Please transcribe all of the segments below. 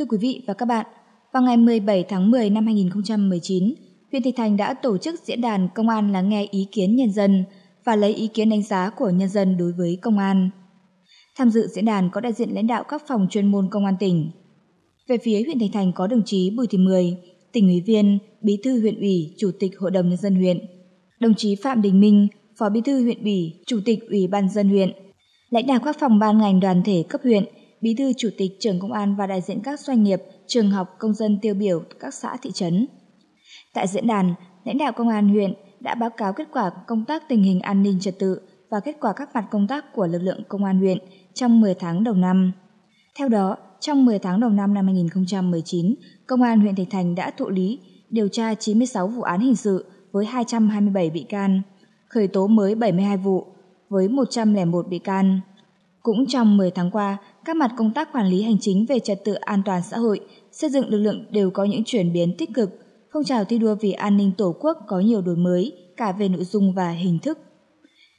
Thưa quý vị và các bạn, vào ngày 17 tháng 10 năm 2019, huyện Thạch Thành đã tổ chức diễn đàn Công an lắng nghe ý kiến nhân dân và lấy ý kiến đánh giá của nhân dân đối với công an. Tham dự diễn đàn có đại diện lãnh đạo các phòng chuyên môn công an tỉnh. Về phía huyện Thạch Thành có đồng chí Bùi Thị Mười, tỉnh ủy viên, bí thư huyện ủy, chủ tịch hội đồng nhân dân huyện, đồng chí Phạm Đình Minh, phó bí thư huyện ủy, chủ tịch ủy ban dân huyện, lãnh đạo các phòng ban ngành đoàn thể cấp huyện, bí thư chủ tịch trưởng công an và đại diện các doanh nghiệp, trường học, công dân tiêu biểu các xã thị trấn. Tại diễn đàn, lãnh đạo công an huyện đã báo cáo kết quả công tác tình hình an ninh trật tự và kết quả các mặt công tác của lực lượng công an huyện trong 10 tháng đầu năm. Theo đó, trong 10 tháng đầu năm năm 2019, Công an huyện Thạch Thành đã thụ lý, điều tra 96 vụ án hình sự với 227 bị can, khởi tố mới 72 vụ với 101 bị can. Cũng trong 10 tháng qua, các mặt công tác quản lý hành chính về trật tự an toàn xã hội, xây dựng lực lượng đều có những chuyển biến tích cực, phong trào thi đua vì an ninh Tổ quốc có nhiều đổi mới cả về nội dung và hình thức.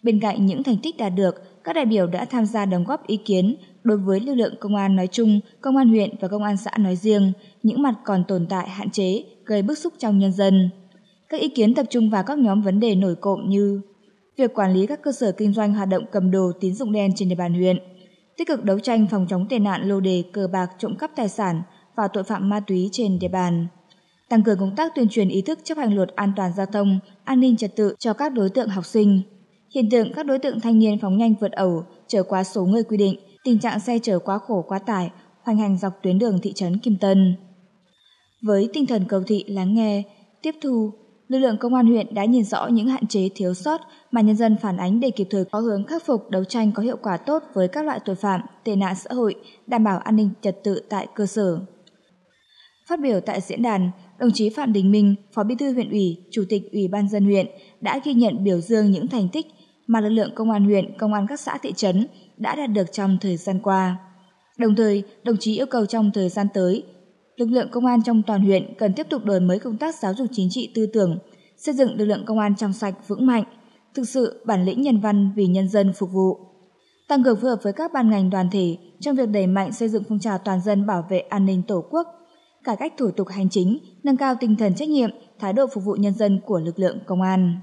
Bên cạnh những thành tích đạt được, các đại biểu đã tham gia đóng góp ý kiến đối với lực lượng công an nói chung, công an huyện và công an xã nói riêng, những mặt còn tồn tại hạn chế, gây bức xúc trong nhân dân. Các ý kiến tập trung vào các nhóm vấn đề nổi cộm như việc quản lý các cơ sở kinh doanh hoạt động cầm đồ tín dụng đen trên địa bàn huyện, tích cực đấu tranh phòng chống tệ nạn lô đề cờ bạc trộm cắp tài sản và tội phạm ma túy trên địa bàn, tăng cường công tác tuyên truyền ý thức chấp hành luật an toàn giao thông, an ninh trật tự cho các đối tượng học sinh. Hiện tượng các đối tượng thanh niên phóng nhanh vượt ẩu, trở quá số người quy định, tình trạng xe chở quá khổ quá tải, hoành hành dọc tuyến đường thị trấn Kim Tân. Với tinh thần cầu thị lắng nghe, tiếp thu, lực lượng công an huyện đã nhìn rõ những hạn chế thiếu sót mà nhân dân phản ánh để kịp thời có hướng khắc phục đấu tranh có hiệu quả tốt với các loại tội phạm, tệ nạn xã hội, đảm bảo an ninh trật tự tại cơ sở. Phát biểu tại diễn đàn, đồng chí Phạm Đình Minh, Phó Bí thư huyện ủy, Chủ tịch Ủy ban dân huyện đã ghi nhận biểu dương những thành tích mà lực lượng công an huyện, công an các xã thị trấn đã đạt được trong thời gian qua. Đồng thời, đồng chí yêu cầu trong thời gian tới, lực lượng công an trong toàn huyện cần tiếp tục đổi mới công tác giáo dục chính trị tư tưởng, xây dựng lực lượng công an trong sạch vững mạnh, thực sự bản lĩnh nhân văn vì nhân dân phục vụ. Tăng cường phối hợp với các ban ngành đoàn thể trong việc đẩy mạnh xây dựng phong trào toàn dân bảo vệ an ninh Tổ quốc, cải cách thủ tục hành chính, nâng cao tinh thần trách nhiệm, thái độ phục vụ nhân dân của lực lượng công an.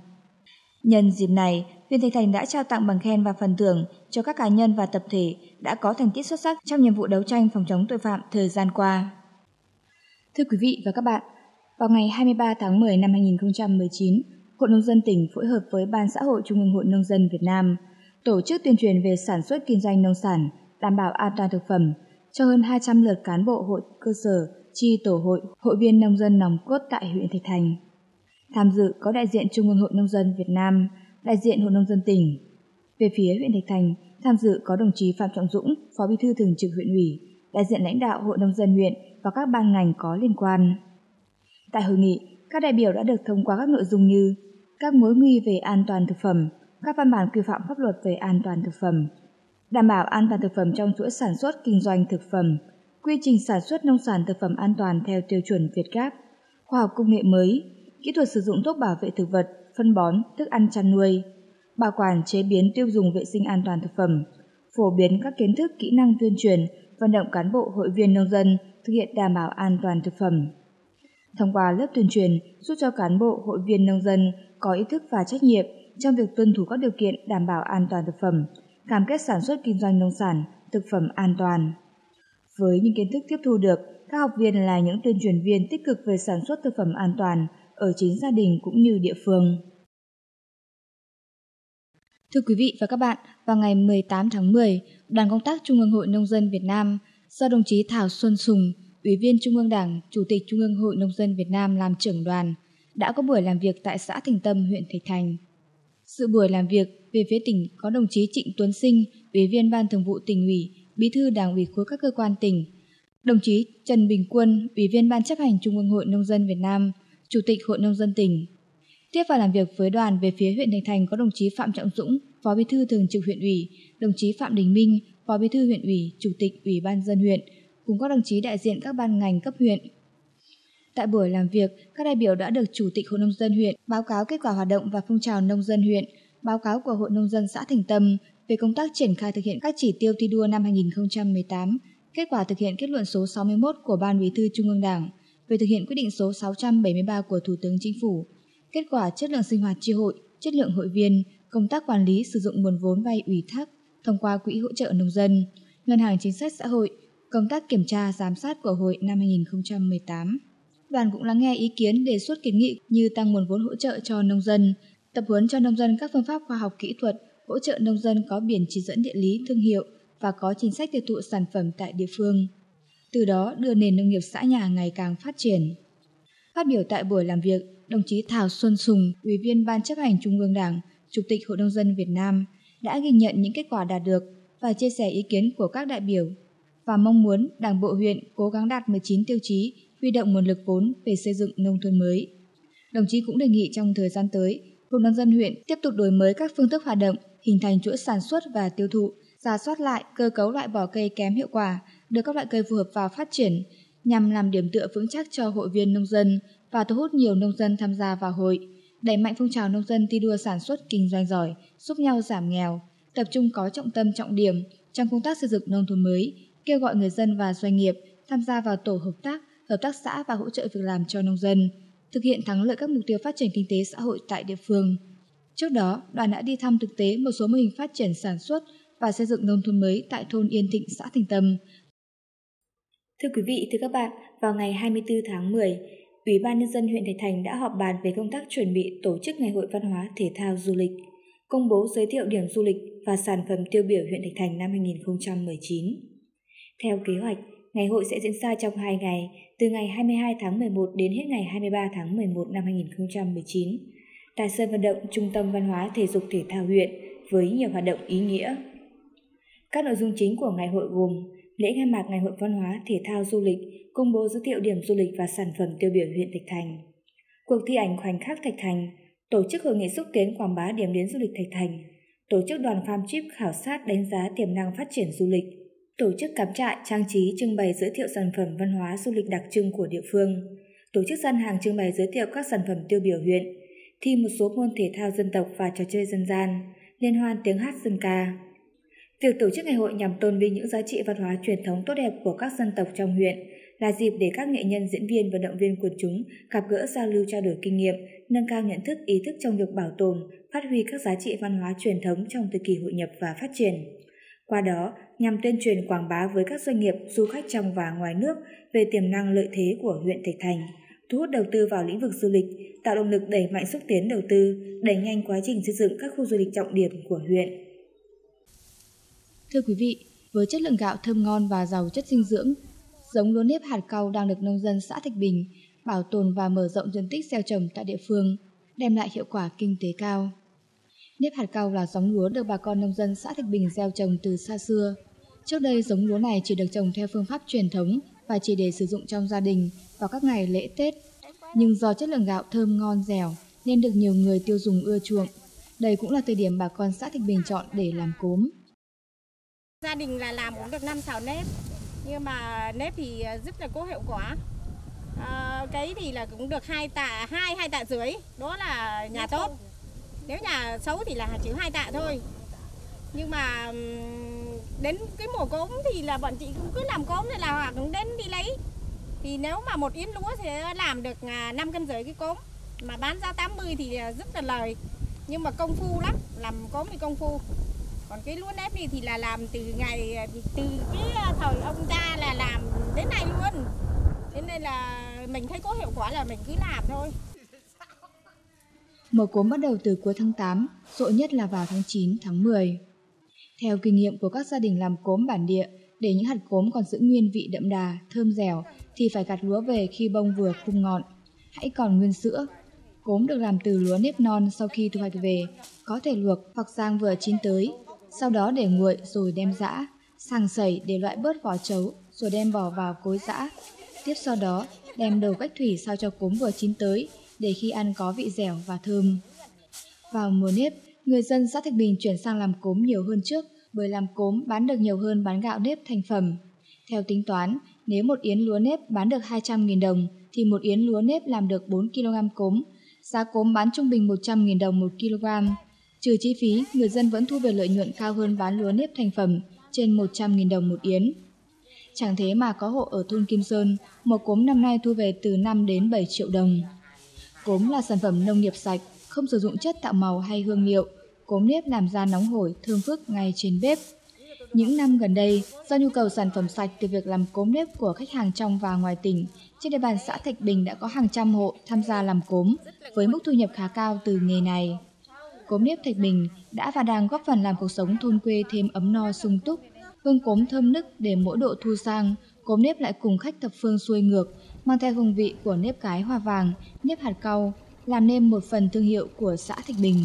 Nhân dịp này, huyện Thạch Thành đã trao tặng bằng khen và phần thưởng cho các cá nhân và tập thể đã có thành tích xuất sắc trong nhiệm vụ đấu tranh phòng chống tội phạm thời gian qua. Thưa quý vị và các bạn, vào ngày 23 tháng 10 năm 2019, Hội Nông dân tỉnh phối hợp với Ban xã hội Trung ương Hội Nông dân Việt Nam tổ chức tuyên truyền về sản xuất kinh doanh nông sản, đảm bảo an toàn thực phẩm cho hơn 200 lượt cán bộ hội cơ sở, chi tổ hội, hội viên nông dân nòng cốt tại huyện Thạch Thành. Tham dự có đại diện Trung ương Hội Nông dân Việt Nam, đại diện Hội Nông dân tỉnh. Về phía huyện Thạch Thành, tham dự có đồng chí Phạm Trọng Dũng, Phó Bí thư Thường trực huyện ủy, đại diện lãnh đạo Hội Nông dân huyện và các ban ngành có liên quan. Tại hội nghị, các đại biểu đã được thông qua các nội dung như các mối nguy về an toàn thực phẩm, các văn bản quy phạm pháp luật về an toàn thực phẩm, đảm bảo an toàn thực phẩm trong chuỗi sản xuất kinh doanh thực phẩm, quy trình sản xuất nông sản thực phẩm an toàn theo tiêu chuẩn Việt Gáp, khoa học công nghệ mới, kỹ thuật sử dụng thuốc bảo vệ thực vật, phân bón, thức ăn chăn nuôi, bảo quản chế biến tiêu dùng vệ sinh an toàn thực phẩm, phổ biến các kiến thức kỹ năng tuyên truyền, vận động cán bộ hội viên nông dân thực hiện đảm bảo an toàn thực phẩm. Thông qua lớp tuyên truyền giúp cho cán bộ hội viên nông dân có ý thức và trách nhiệm trong việc tuân thủ các điều kiện đảm bảo an toàn thực phẩm, cam kết sản xuất kinh doanh nông sản, thực phẩm an toàn. Với những kiến thức tiếp thu được, các học viên là những tuyên truyền viên tích cực về sản xuất thực phẩm an toàn ở chính gia đình cũng như địa phương. Thưa quý vị và các bạn, vào ngày 18 tháng 10, Đoàn công tác Trung ương Hội Nông dân Việt Nam do đồng chí Thảo Xuân Sùng, Ủy viên Trung ương Đảng, Chủ tịch Trung ương Hội Nông dân Việt Nam làm trưởng đoàn, đã có buổi làm việc tại xã Thành Tâm, huyện Thạch Thành. Sự buổi làm việc về phía tỉnh có đồng chí Trịnh Tuấn Sinh, Ủy viên Ban Thường vụ tỉnh ủy, Bí thư Đảng ủy khối các cơ quan tỉnh, đồng chí Trần Bình Quân, Ủy viên Ban chấp hành Trung ương Hội Nông dân Việt Nam, Chủ tịch Hội Nông dân tỉnh. Tiếp vào làm việc với đoàn về phía huyện Thành Thành có đồng chí Phạm Trọng Dũng, Phó Bí thư Thường trực huyện ủy, đồng chí Phạm Đình Minh, Phó Bí thư huyện ủy, Chủ tịch Ủy ban dân huyện, cùng các đồng chí đại diện các ban ngành cấp huyện. Tại buổi làm việc, các đại biểu đã được Chủ tịch Hội nông dân huyện báo cáo kết quả hoạt động và phong trào nông dân huyện, báo cáo của Hội nông dân xã Thành Tâm về công tác triển khai thực hiện các chỉ tiêu thi đua năm 2018, kết quả thực hiện kết luận số 61 của Ban Bí thư Trung ương Đảng về thực hiện quyết định số 673 của Thủ tướng Chính phủ, kết quả chất lượng sinh hoạt tri hội, chất lượng hội viên, công tác quản lý sử dụng nguồn vốn vay ủy thác thông qua quỹ hỗ trợ nông dân, ngân hàng chính sách xã hội, công tác kiểm tra giám sát của hội năm 2018. Đoàn cũng lắng nghe ý kiến đề xuất kiến nghị như tăng nguồn vốn hỗ trợ cho nông dân, tập huấn cho nông dân các phương pháp khoa học kỹ thuật, hỗ trợ nông dân có biển chỉ dẫn địa lý thương hiệu và có chính sách tiêu thụ sản phẩm tại địa phương. Từ đó đưa nền nông nghiệp xã nhà ngày càng phát triển. Phát biểu tại buổi làm việc, đồng chí Thảo Xuân Sùng, Ủy viên Ban chấp hành Trung ương Đảng, Chủ tịch Hội nông dân Việt Nam đã ghi nhận những kết quả đạt được và chia sẻ ý kiến của các đại biểu và mong muốn Đảng bộ huyện cố gắng đạt 19 tiêu chí huy động nguồn lực vốn về xây dựng nông thôn mới. Đồng chí cũng đề nghị trong thời gian tới, Hội nông dân huyện tiếp tục đổi mới các phương thức hoạt động, hình thành chuỗi sản xuất và tiêu thụ, giả soát lại cơ cấu loại bỏ cây kém hiệu quả, đưa các loại cây phù hợp vào phát triển nhằm làm điểm tựa vững chắc cho hội viên nông dân và thu hút nhiều nông dân tham gia vào hội, đẩy mạnh phong trào nông dân thi đua sản xuất kinh doanh giỏi, giúp nhau giảm nghèo, tập trung có trọng tâm trọng điểm trong công tác xây dựng nông thôn mới, kêu gọi người dân và doanh nghiệp tham gia vào tổ hợp tác, hợp tác xã và hỗ trợ việc làm cho nông dân, thực hiện thắng lợi các mục tiêu phát triển kinh tế xã hội tại địa phương. Trước đó, đoàn đã đi thăm thực tế một số mô hình phát triển sản xuất và xây dựng nông thôn mới tại thôn Yên Thịnh, xã Thành Tâm. Thưa quý vị, thưa các bạn, vào ngày 24 tháng 10, Ủy ban Nhân dân huyện Thạch Thành đã họp bàn về công tác chuẩn bị tổ chức Ngày hội Văn hóa Thể thao Du lịch, công bố giới thiệu điểm du lịch và sản phẩm tiêu biểu huyện Thạch Thành năm 2019. Theo kế hoạch, ngày hội sẽ diễn ra trong 2 ngày, từ ngày 22 tháng 11 đến hết ngày 23 tháng 11 năm 2019, tại sân vận động Trung tâm Văn hóa Thể dục Thể thao huyện với nhiều hoạt động ý nghĩa. Các nội dung chính của ngày hội gồm lễ khai mạc Ngày hội Văn hóa, Thể thao, Du lịch, công bố giới thiệu điểm du lịch và sản phẩm tiêu biểu huyện Thạch Thành. Cuộc thi ảnh khoảnh khắc Thạch Thành, tổ chức hội nghị xúc tiến quảng bá điểm đến du lịch Thạch Thành, tổ chức đoàn farm trip khảo sát đánh giá tiềm năng phát triển du lịch, tổ chức cắm trại trang trí trưng bày giới thiệu sản phẩm văn hóa du lịch đặc trưng của địa phương, tổ chức gian hàng trưng bày giới thiệu các sản phẩm tiêu biểu huyện, thi một số môn thể thao dân tộc và trò chơi dân gian, liên hoan tiếng hát dân ca. Việc tổ chức ngày hội nhằm tôn vinh những giá trị văn hóa truyền thống tốt đẹp của các dân tộc trong huyện là dịp để các nghệ nhân, diễn viên, và động viên quần chúng gặp gỡ giao lưu trao đổi kinh nghiệm, nâng cao nhận thức, ý thức trong việc bảo tồn, phát huy các giá trị văn hóa truyền thống trong thời kỳ hội nhập và phát triển. Qua đó, nhằm tuyên truyền quảng bá với các doanh nghiệp, du khách trong và ngoài nước về tiềm năng lợi thế của huyện Thạch Thành, thu hút đầu tư vào lĩnh vực du lịch, tạo động lực đẩy mạnh xúc tiến đầu tư, đẩy nhanh quá trình xây dựng các khu du lịch trọng điểm của huyện. Thưa quý vị, với chất lượng gạo thơm ngon và giàu chất dinh dưỡng, giống lúa nếp hạt cau đang được nông dân xã Thạch Bình bảo tồn và mở rộng diện tích gieo trồng tại địa phương, đem lại hiệu quả kinh tế cao. Nếp hạt cau là giống lúa được bà con nông dân xã Thạch Bình gieo trồng từ xa xưa. Trước đây giống lúa này chỉ được trồng theo phương pháp truyền thống và chỉ để sử dụng trong gia đình vào các ngày lễ Tết. Nhưng do chất lượng gạo thơm ngon dẻo nên được nhiều người tiêu dùng ưa chuộng. Đây cũng là thời điểm bà con xã Thạch Bình chọn để làm cốm. Gia đình là làm cũng được 5 xào nếp Nhưng mà nếp thì rất là có hiệu quả. À, Cái thì là cũng được hai tạ, hai hai tạ rưỡi Đó là nhà tốt. Nếu nhà xấu thì là chỉ hai tạ thôi. Nhưng mà đến cái mùa cốm thì là bọn chị cũng cứ làm cốm nên là cũng đến đi lấy. Thì nếu mà một yến lúa thì làm được 5 à, cân rưỡi cái cốm Mà bán ra 80 thì rất là lời. Nhưng mà công phu lắm, làm cốm thì công phu còn cái lúa nếp này thì là làm từ ngày từ cái ờ, thời ông ta là làm đến nay luôn thế nên là mình thấy có hiệu quả là mình cứ làm thôi mở cốm bắt đầu từ cuối tháng 8, rộ nhất là vào tháng 9, tháng 10. Theo kinh nghiệm của các gia đình làm cốm bản địa, để những hạt cốm còn giữ nguyên vị đậm đà, thơm dẻo thì phải gặt lúa về khi bông vừa khung ngọn. Hãy còn nguyên sữa. Cốm được làm từ lúa nếp non sau khi thu hoạch về, có thể luộc hoặc rang vừa chín tới sau đó để nguội rồi đem giã, sàng sẩy để loại bớt vỏ trấu rồi đem bỏ vào cối giã. Tiếp sau đó đem đầu cách thủy sao cho cốm vừa chín tới để khi ăn có vị dẻo và thơm. Vào mùa nếp, người dân xã Thạch Bình chuyển sang làm cốm nhiều hơn trước bởi làm cốm bán được nhiều hơn bán gạo nếp thành phẩm. Theo tính toán, nếu một yến lúa nếp bán được 200.000 đồng thì một yến lúa nếp làm được 4 kg cốm, giá cốm bán trung bình 100.000 đồng một kg. Trừ chi phí, người dân vẫn thu về lợi nhuận cao hơn bán lúa nếp thành phẩm trên 100.000 đồng một yến. chẳng thế mà có hộ ở thôn Kim Sơn, một cốm năm nay thu về từ 5 đến 7 triệu đồng. Cốm là sản phẩm nông nghiệp sạch, không sử dụng chất tạo màu hay hương liệu. Cốm nếp làm ra nóng hổi, thơm phức ngay trên bếp. Những năm gần đây, do nhu cầu sản phẩm sạch từ việc làm cốm nếp của khách hàng trong và ngoài tỉnh, trên địa bàn xã Thạch Bình đã có hàng trăm hộ tham gia làm cốm với mức thu nhập khá cao từ nghề này. Cốm nếp Thạch Bình đã và đang góp phần làm cuộc sống thôn quê thêm ấm no sung túc, hương cốm thơm nức để mỗi độ thu sang, cốm nếp lại cùng khách thập phương xuôi ngược, mang theo hương vị của nếp cái hoa vàng, nếp hạt cau, làm nên một phần thương hiệu của xã Thạch Bình.